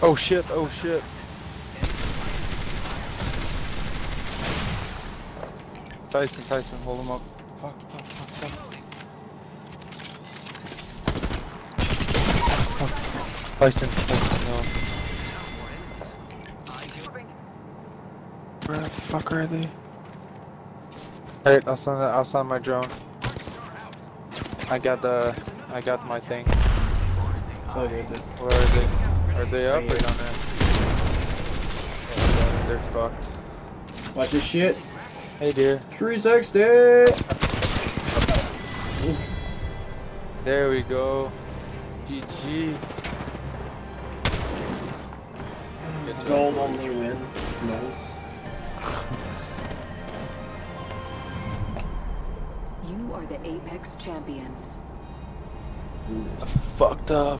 Oh shit, oh shit. Tyson, Tyson, hold him up. Fuck, fuck, fuck, fuck. Fuck. Tyson, Tyson, no. Where the fuck are they? Alright, I'll send, I'll send my drone. I got the, I got my thing. So good, dude. Where are they? Are they up or down there? Yeah, they're fucked. Watch this shit. Hey dear. 360! There we go. GG. Good Gold only win. Nice. You are the Apex champions. Fucked up.